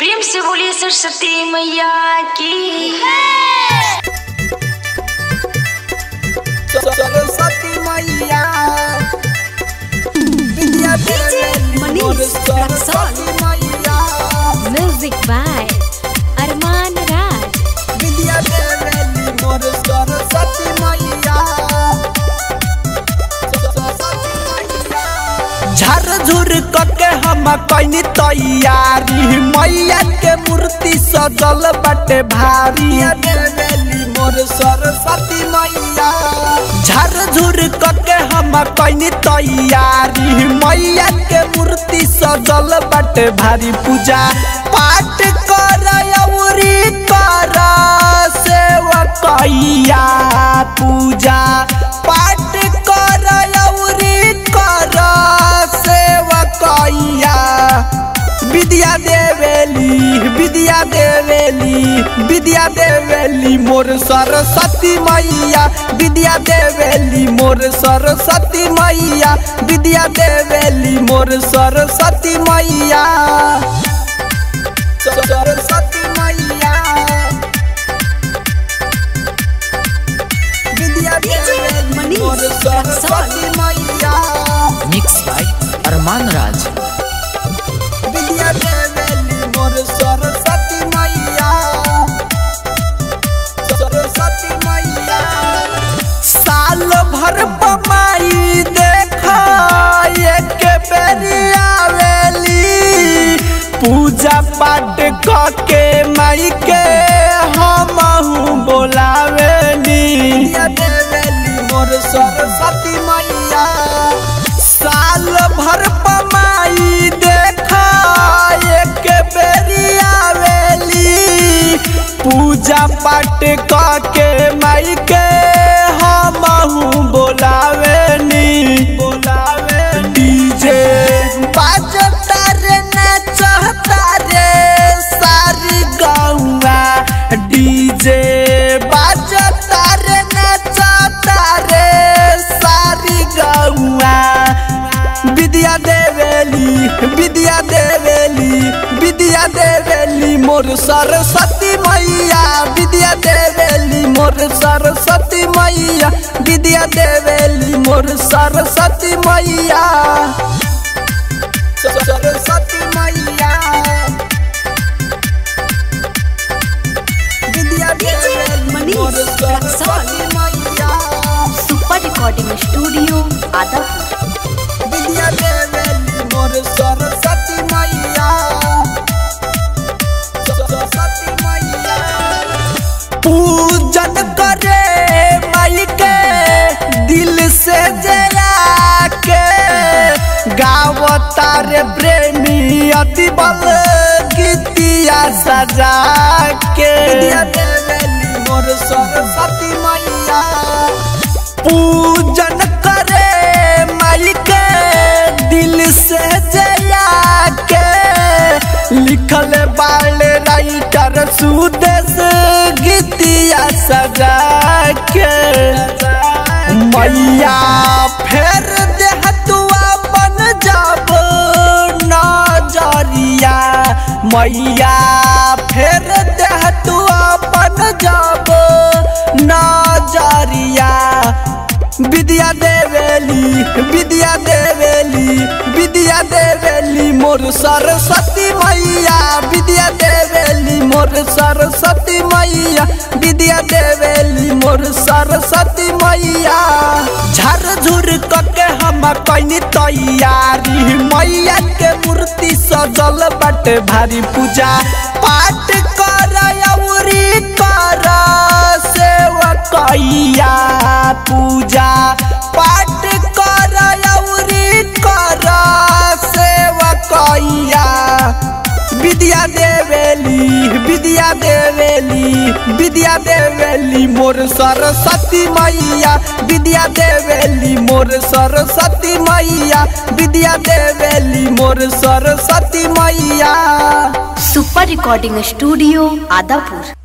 प्रेम से बोलिए सरस्वती मैया की। सरस्वती मैया। विद्या मनीष सरस्वती मैया। म्यूज़िक बाय कैनी तैयारी मैया के मूर्ति सजल बटे भारी। सरस्वती मैया झरझुर करके हम कैनी तैयारी मैया के मूर्ति सजल बटे भारी। पूजा पाठ कर पूजा पाठ देवेली, विद्या देवेली, मोर सरस्वती मैया विद्या देवेली, मोर सरस्वती मैया विद्या देवेली, मोर सरस्वती मैया सरस्वती मैया विद्या देवेली, मोर सरस्वती मैया मिक्स बाय अरमान राज पाठ के माई के विद्या देवेली मोर सरस्वती मैया। साल भर पमाई देखा एक बेरी पूजा पाठ के माई के देवेली विद्या देवेली विद्या देवेली मोर सरस्वती मैया। विद्या देवेली मोर सरस्वती मैया। विद्या देवेली मोर सरस्वती मैया। सरस्वती मैया। विद्या देवेली मोर सरस्वती मैया। सुपर रिकॉर्डिंग स्टूडियो आदापुर बल गीतिया सजा के मोर सरस्वती मैया। पूजन करे माई के दिल से जया के लिखल बाले राइटर सुदेश गीतिया सजा के मैया फेर देह मैया, फेर देह तुआ बन जब नज़रिया। विद्या देवेली विद्या देवेली विद्या देवेली, मोर सरस्वती मैया। विद्या देवेली, मोर सरस्वती मैया। विद्या देवेली, मोर सरस्वती मैया। झरझुर करके हम कैनी तैयारी, मैया के मूर्ति सजल बटे भारी पूजा। पाठ कर अउरी कर विद्या देवेली विद्या देवेली, मोर सरस्वती मैया। विद्या देवेली, मोर सरस्वती मैया। विद्या देवेली, मोर सरस्वती मैया। Super recording studio Adapur.